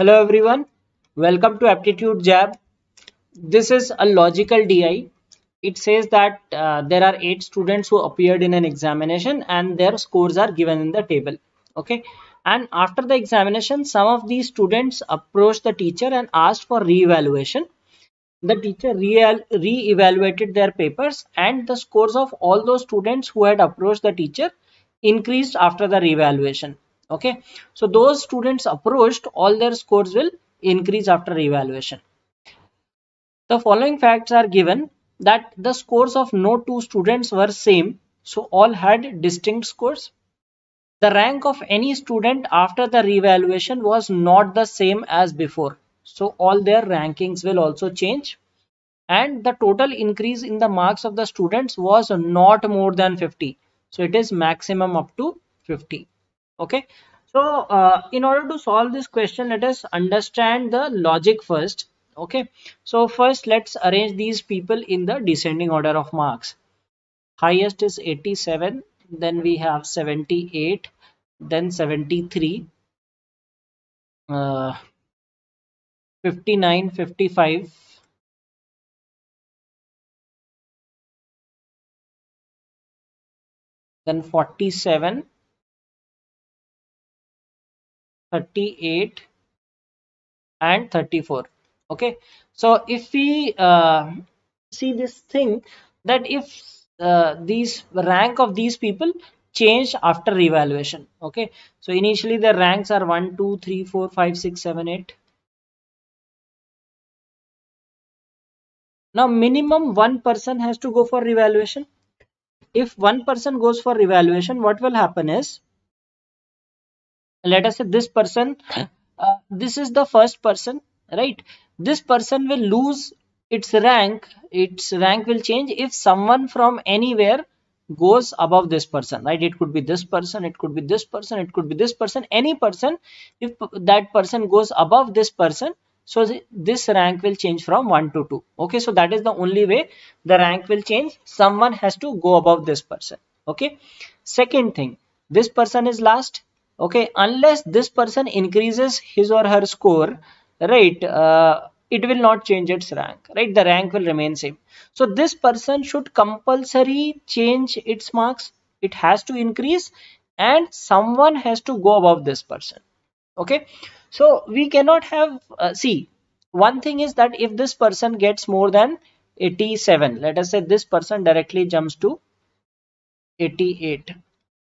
Hello everyone, welcome to Aptitude Jab. This is a logical DI. It says that uh, there are eight students who appeared in an examination and their scores are given in the table. Okay, and after the examination, some of these students approached the teacher and asked for re-evaluation. The teacher re-evaluated their papers and the scores of all those students who had approached the teacher increased after the re-evaluation okay? So those students approached all their scores will increase after evaluation. The following facts are given that the scores of no two students were same so all had distinct scores. The rank of any student after the revaluation was not the same as before so all their rankings will also change. And the total increase in the marks of the students was not more than 50 so it is maximum up to 50 okay? So uh, in order to solve this question let us understand the logic first. Okay? So first let's arrange these people in the descending order of marks. Highest is 87 then we have 78 then 73 uh, 59 55 then 47 38 and 34 okay? So if we uh, see this thing that if uh, these rank of these people change after evaluation okay? So initially the ranks are 1 2 3 4 5 6 7 8 now minimum one person has to go for evaluation if one person goes for evaluation what will happen is let us say this person uh, this is the first person right? This person will lose its rank. Its rank will change if someone from anywhere goes above this person right? It could be this person it could be this person it could be this person. Any person if that person goes above this person so this rank will change from 1 to 2 okay so that is the only way the rank will change. Someone has to go above this person. Okay? Second thing this person is last okay unless this person increases his or her score right uh, it will not change its rank right? The rank will remain same. So this person should compulsory change its marks. It has to increase and someone has to go above this person. Okay so we cannot have uh, see one thing is that if this person gets more than 87 let us say this person directly jumps to 88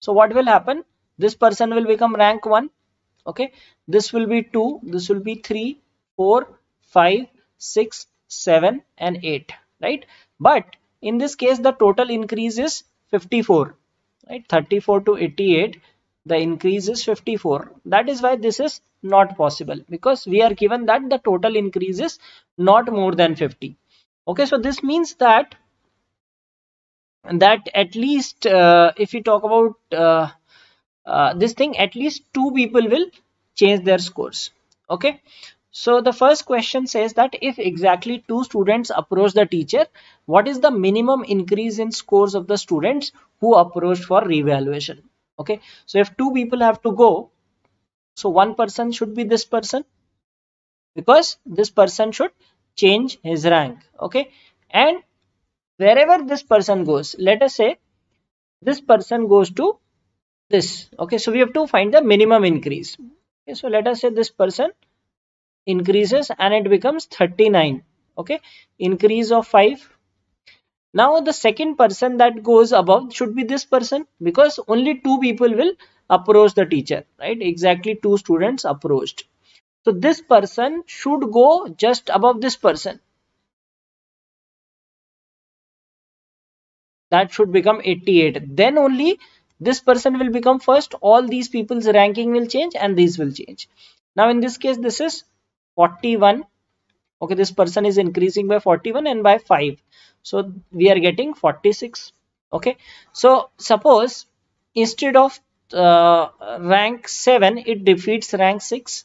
so what will happen this person will become rank 1 okay? This will be 2 this will be 3 4 5 6 7 and 8 right? But in this case the total increase is 54 right? 34 to 88 the increase is 54 that is why this is not possible because we are given that the total increase is not more than 50 okay? So this means that that at least uh, if we talk about uh, uh, this thing at least two people will change their scores. Okay? So the first question says that if exactly two students approach the teacher what is the minimum increase in scores of the students who approached for revaluation okay? So if two people have to go so one person should be this person because this person should change his rank. Okay? And wherever this person goes let us say this person goes to this. Okay so we have to find the minimum increase. Okay so let us say this person increases and it becomes 39 okay increase of 5 now the second person that goes above should be this person because only two people will approach the teacher right? Exactly two students approached. So this person should go just above this person. That should become 88 then only this person will become first all these people's ranking will change and these will change. Now in this case this is 41 okay this person is increasing by 41 and by 5 so we are getting 46 okay so suppose instead of uh, rank 7 it defeats rank 6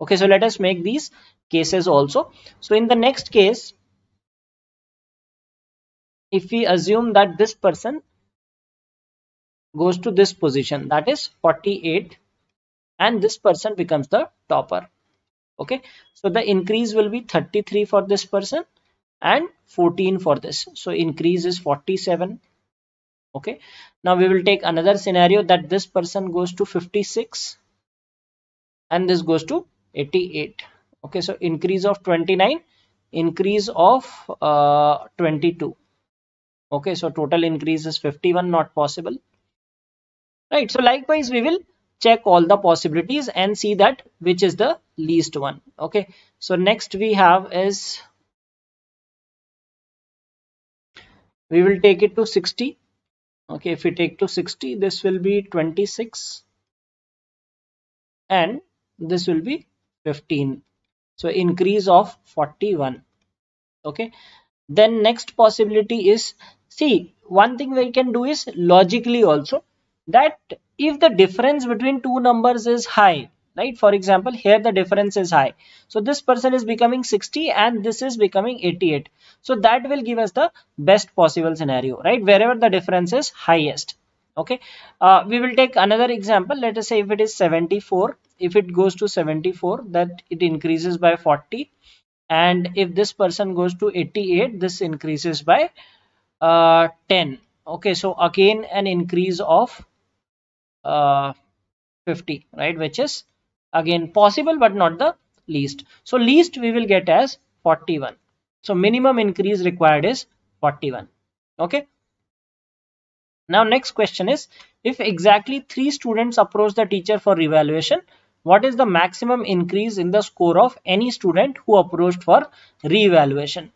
okay so let us make these cases also. So in the next case if we assume that this person goes to this position. That is 48 and this person becomes the topper. Okay. So the increase will be 33 for this person and 14 for this. So increase is 47 okay. Now we will take another scenario that this person goes to 56 and this goes to 88 okay. So increase of 29 increase of uh, 22 okay. So total increase is 51 not possible right so likewise we will check all the possibilities and see that which is the least one okay? So next we have is we will take it to 60 okay? If we take to 60 this will be 26 and this will be 15 so increase of 41 okay? Then next possibility is see one thing we can do is logically also that if the difference between two numbers is high right? For example here the difference is high. So this person is becoming 60 and this is becoming 88 so that will give us the best possible scenario right? Wherever the difference is highest okay? Uh, we will take another example. Let us say if it is 74 if it goes to 74 that it increases by 40 and if this person goes to 88 this increases by uh, 10 okay? So again an increase of uh, 50 right which is again possible but not the least. So least we will get as 41 so minimum increase required is 41 okay? Now next question is if exactly three students approach the teacher for revaluation what is the maximum increase in the score of any student who approached for reevaluation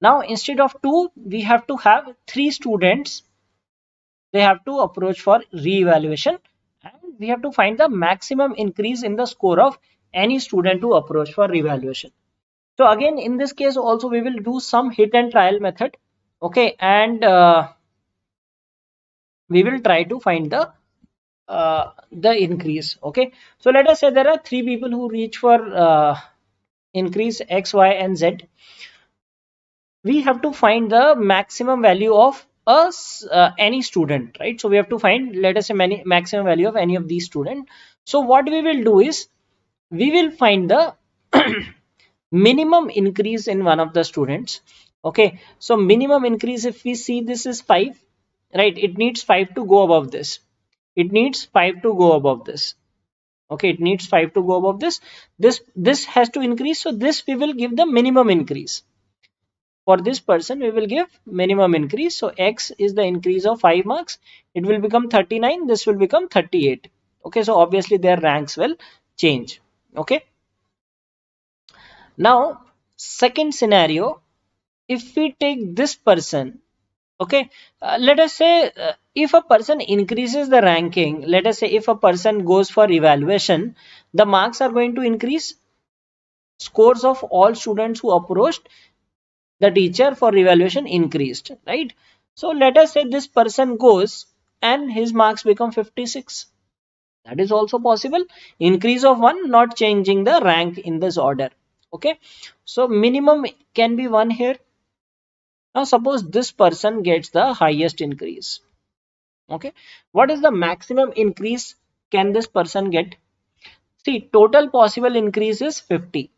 now instead of two we have to have three students they have to approach for reevaluation and we have to find the maximum increase in the score of any student who approach for reevaluation. So again in this case also we will do some hit and trial method okay and uh, we will try to find the uh, the increase okay. So let us say there are three people who reach for uh, increase x y and z. We have to find the maximum value of us uh, any student right? So we have to find let us say many maximum value of any of these student. So what we will do is we will find the minimum increase in one of the students okay? So minimum increase if we see this is 5 right? It needs 5 to go above this. It needs 5 to go above this okay? It needs 5 to go above this. This this has to increase. So this we will give the minimum increase for this person we will give minimum increase. So x is the increase of 5 marks. It will become 39 this will become 38 okay so obviously their ranks will change. Okay. Now second scenario if we take this person okay uh, let us say uh, if a person increases the ranking let us say if a person goes for evaluation the marks are going to increase. Scores of all students who approached the teacher for evaluation increased right so let us say this person goes and his marks become 56 that is also possible increase of one not changing the rank in this order okay so minimum can be one here now suppose this person gets the highest increase. Okay. What is the maximum increase can this person get? See total possible increase is 50.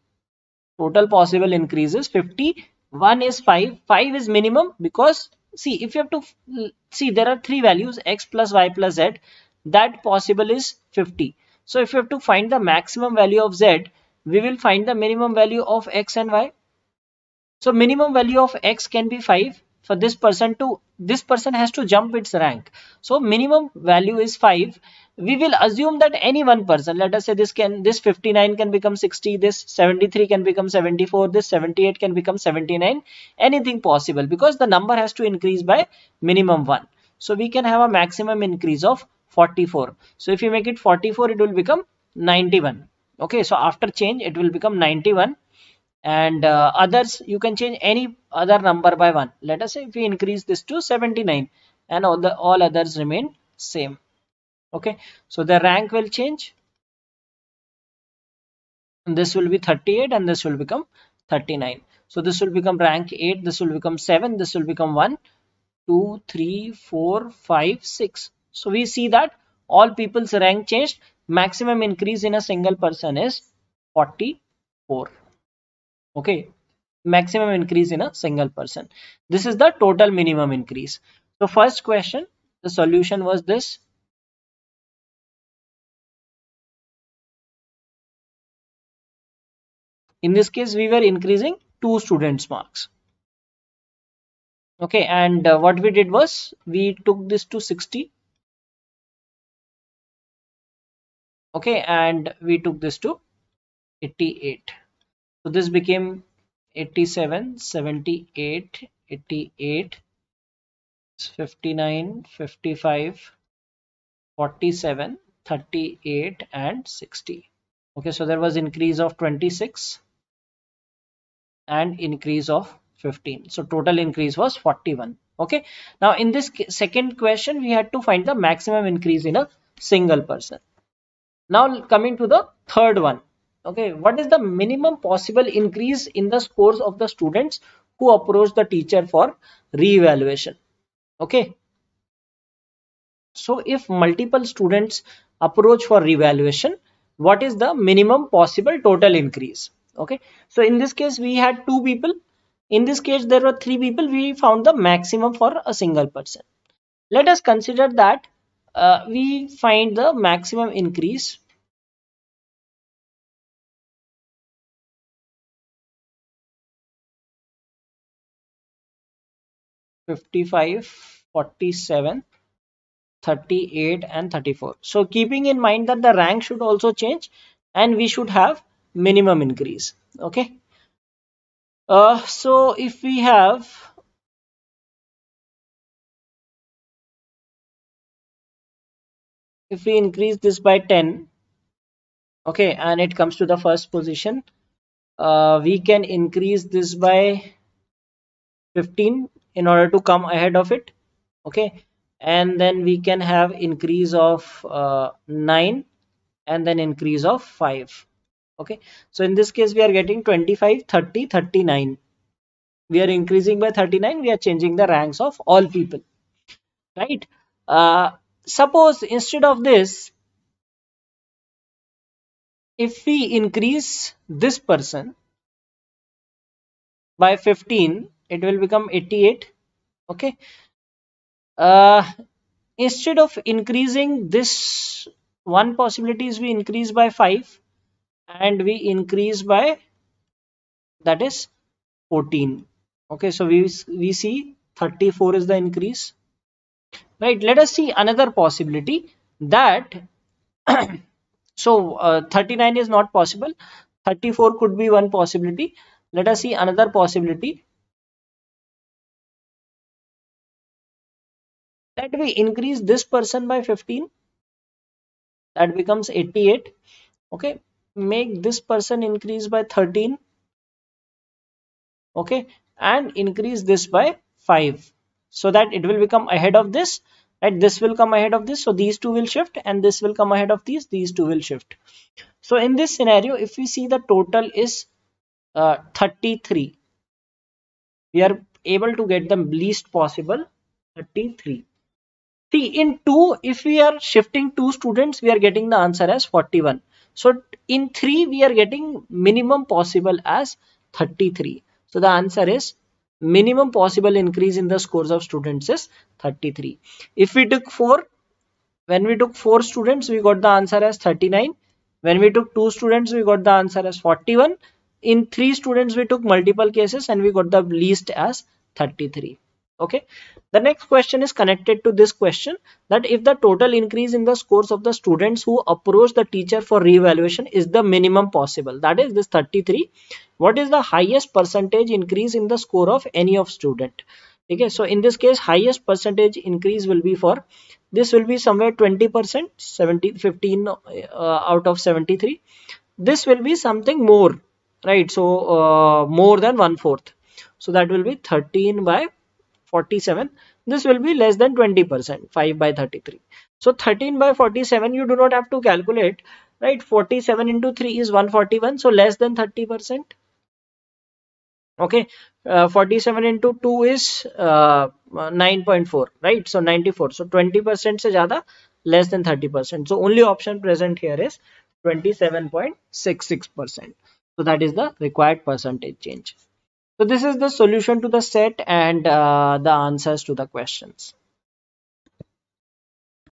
Total possible increase is 50. 1 is 5. 5 is minimum because see if you have to see there are three values x plus y plus z that possible is 50. So if you have to find the maximum value of z we will find the minimum value of x and y so minimum value of x can be 5 for this person to this person has to jump its rank. So minimum value is 5. We will assume that any one person let us say this can this 59 can become 60 this 73 can become 74 this 78 can become 79 anything possible because the number has to increase by minimum 1. So we can have a maximum increase of 44. So if you make it 44 it will become 91. Okay so after change it will become 91 and uh, others you can change any other number by one. Let us say if we increase this to 79 and all the all others remain same. Okay? So the rank will change. This will be 38 and this will become 39 so this will become rank 8 this will become 7 this will become 1 2 3 4 5 6 so we see that all people's rank changed. Maximum increase in a single person is 40 4 okay? Maximum increase in a single person. This is the total minimum increase. So first question the solution was this. In this case we were increasing two students marks. Okay? And uh, what we did was we took this to 60 okay? And we took this to 88 so this became 87 78 88 59 55 47 38 and 60 okay so there was increase of 26 and increase of 15 so total increase was 41 okay now in this second question we had to find the maximum increase in a single person. Now coming to the third one okay what is the minimum possible increase in the scores of the students who approach the teacher for re-evaluation? Okay. So if multiple students approach for re-evaluation what is the minimum possible total increase? Okay. So in this case we had two people. In this case there were three people. We found the maximum for a single person. Let us consider that uh, we find the maximum increase Fifty-five, forty-seven, thirty-eight, and 34 so keeping in mind that the rank should also change and we should have minimum increase. Okay? Uh, so if we have if we increase this by 10 okay and it comes to the first position uh, we can increase this by 15 in order to come ahead of it okay? And then we can have increase of uh, 9 and then increase of 5 okay? So in this case we are getting 25 30 39 we are increasing by 39 we are changing the ranks of all people right? Uh, suppose instead of this if we increase this person by 15 it will become 88 okay? Uh, instead of increasing this one possibility is we increase by 5 and we increase by that is 14 okay? So we we see 34 is the increase right? Let us see another possibility that so uh, 39 is not possible. 34 could be one possibility. Let us see another possibility that we increase this person by 15 that becomes 88 okay make this person increase by 13 okay and increase this by 5 so that it will become ahead of this right? This will come ahead of this so these two will shift and this will come ahead of these these two will shift. So in this scenario if we see the total is uh, 33 we are able to get the least possible 33 see in 2 if we are shifting two students we are getting the answer as 41 so in 3 we are getting minimum possible as 33. So the answer is minimum possible increase in the scores of students is 33. If we took 4, when we took 4 students we got the answer as 39. When we took 2 students we got the answer as 41. In 3 students we took multiple cases and we got the least as 33 okay? The next question is connected to this question that if the total increase in the scores of the students who approach the teacher for re-evaluation is the minimum possible that is this 33 what is the highest percentage increase in the score of any of student? Okay so in this case highest percentage increase will be for this will be somewhere 20 percent 70 15 uh, out of 73 this will be something more right? So uh, more than one fourth. So that will be 13 by 47 this will be less than 20 percent 5 by 33 so 13 by 47 you do not have to calculate right? 47 into 3 is 141 so less than 30 percent. Okay uh, 47 into 2 is uh, 9.4 right? So 94 so 20 percent se zyada less than 30 percent. So only option present here is 27.66 percent. So that is the required percentage change. So this is the solution to the set and uh, the answers to the questions.